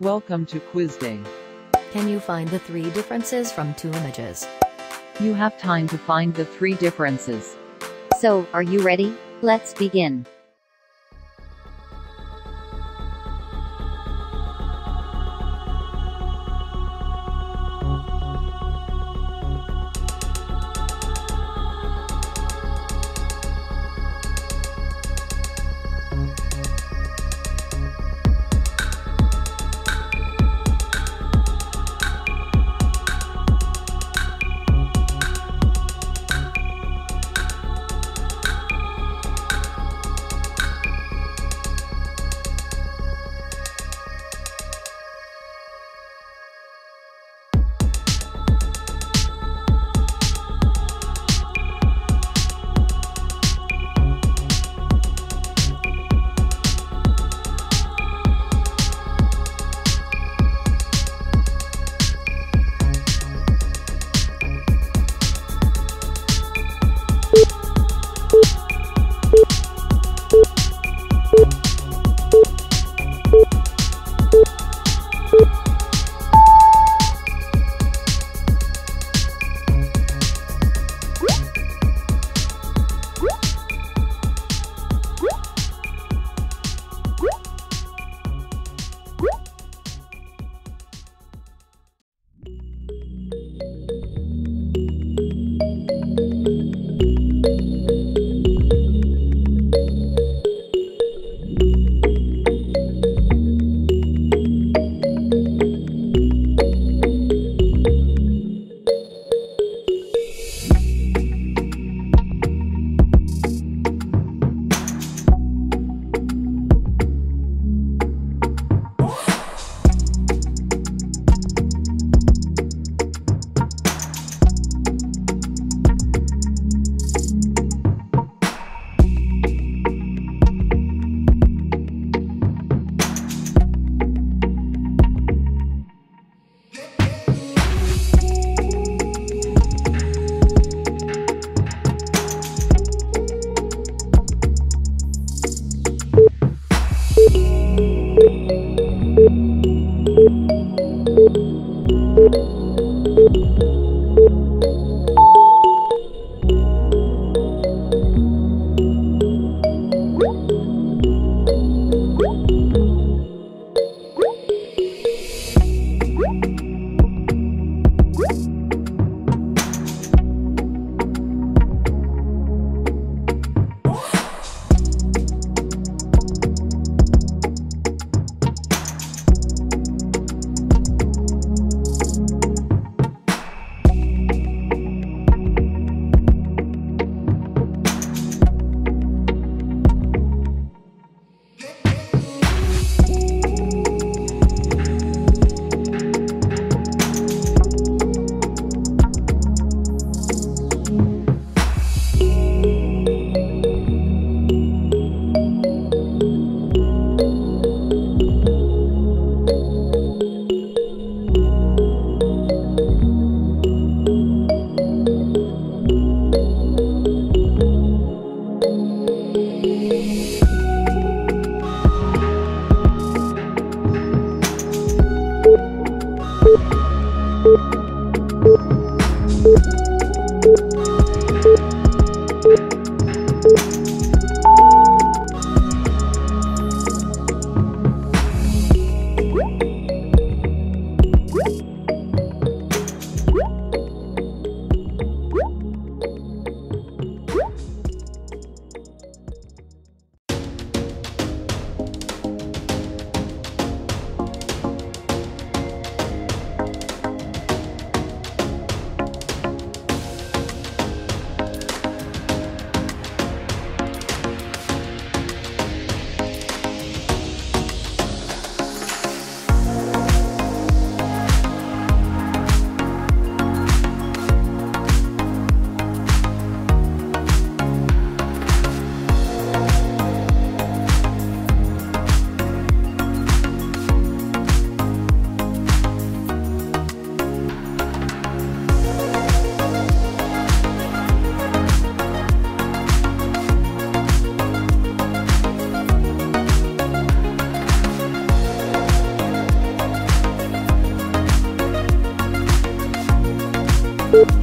Welcome to Quiz Day. Can you find the three differences from two images? You have time to find the three differences. So, are you ready? Let's begin. Woo!